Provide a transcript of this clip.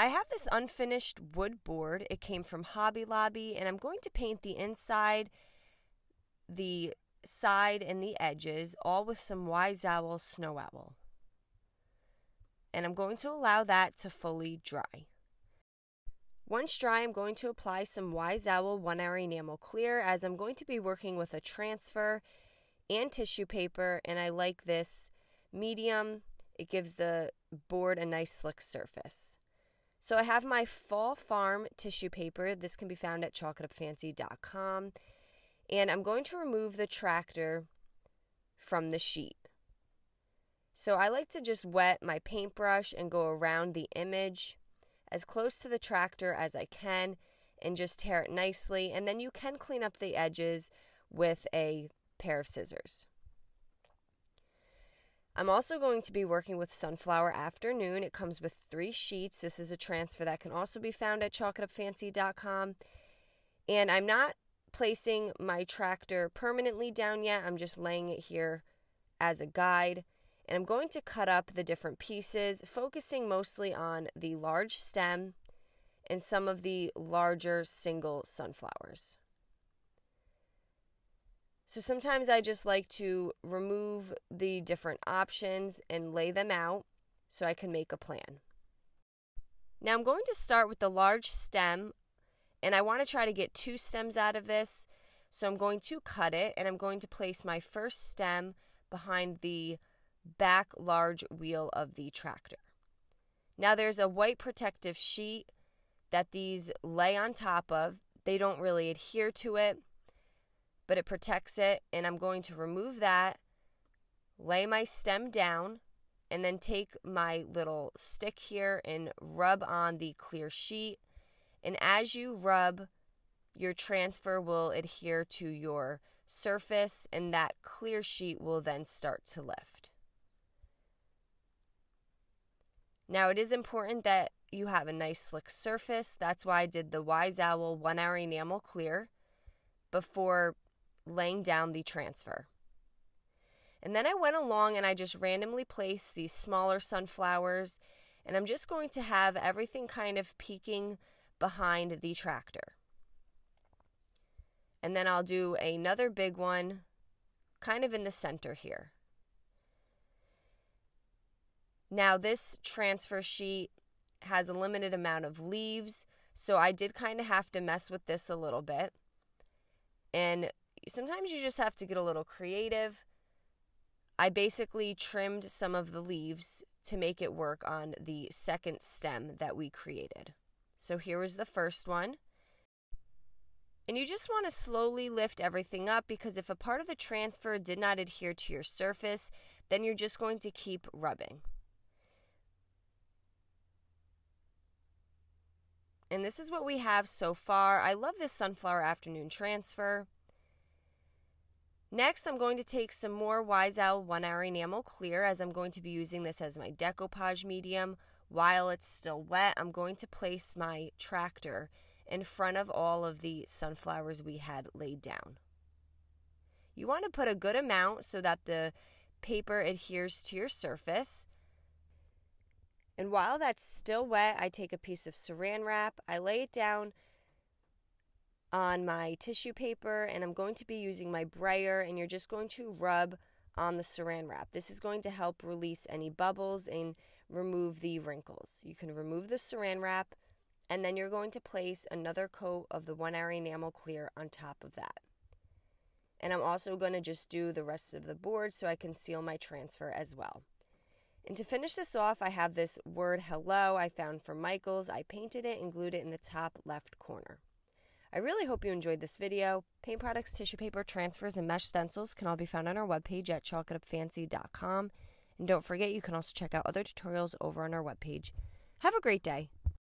I have this unfinished wood board. It came from Hobby Lobby, and I'm going to paint the inside, the side, and the edges all with some Wise Owl Snow Owl. And I'm going to allow that to fully dry. Once dry, I'm going to apply some Wise Owl One Hour Enamel Clear as I'm going to be working with a transfer and tissue paper, and I like this medium. It gives the board a nice slick surface. So I have my Fall Farm tissue paper. This can be found at chalkitupfancy.com. And I'm going to remove the tractor from the sheet. So I like to just wet my paintbrush and go around the image as close to the tractor as I can and just tear it nicely. And then you can clean up the edges with a pair of scissors. I'm also going to be working with Sunflower Afternoon. It comes with three sheets. This is a transfer that can also be found at chalkitupfancy.com. And I'm not placing my tractor permanently down yet. I'm just laying it here as a guide. And I'm going to cut up the different pieces, focusing mostly on the large stem and some of the larger single sunflowers. So sometimes I just like to remove the different options and lay them out so I can make a plan. Now I'm going to start with the large stem and I want to try to get two stems out of this. So I'm going to cut it and I'm going to place my first stem behind the back large wheel of the tractor. Now there's a white protective sheet that these lay on top of. They don't really adhere to it but it protects it. And I'm going to remove that, lay my stem down, and then take my little stick here and rub on the clear sheet. And as you rub, your transfer will adhere to your surface, and that clear sheet will then start to lift. Now, it is important that you have a nice slick surface. That's why I did the Wise Owl one hour enamel clear before laying down the transfer. And then I went along and I just randomly placed these smaller sunflowers, and I'm just going to have everything kind of peeking behind the tractor. And then I'll do another big one kind of in the center here. Now, this transfer sheet has a limited amount of leaves, so I did kind of have to mess with this a little bit. And sometimes you just have to get a little creative. I basically trimmed some of the leaves to make it work on the second stem that we created. So here was the first one. And you just want to slowly lift everything up because if a part of the transfer did not adhere to your surface, then you're just going to keep rubbing. And this is what we have so far. I love this sunflower afternoon transfer. Next, I'm going to take some more Wise Owl 1 Hour Enamel Clear as I'm going to be using this as my decoupage medium. While it's still wet, I'm going to place my tractor in front of all of the sunflowers we had laid down. You want to put a good amount so that the paper adheres to your surface. And while that's still wet, I take a piece of saran wrap, I lay it down on my tissue paper and I'm going to be using my brayer and you're just going to rub on the saran wrap. This is going to help release any bubbles and remove the wrinkles. You can remove the saran wrap and then you're going to place another coat of the one hour enamel clear on top of that. And I'm also going to just do the rest of the board so I can seal my transfer as well. And to finish this off, I have this word hello I found from Michaels. I painted it and glued it in the top left corner. I really hope you enjoyed this video. Paint products, tissue paper, transfers, and mesh stencils can all be found on our webpage at chalkitupfancy.com. And don't forget, you can also check out other tutorials over on our webpage. Have a great day.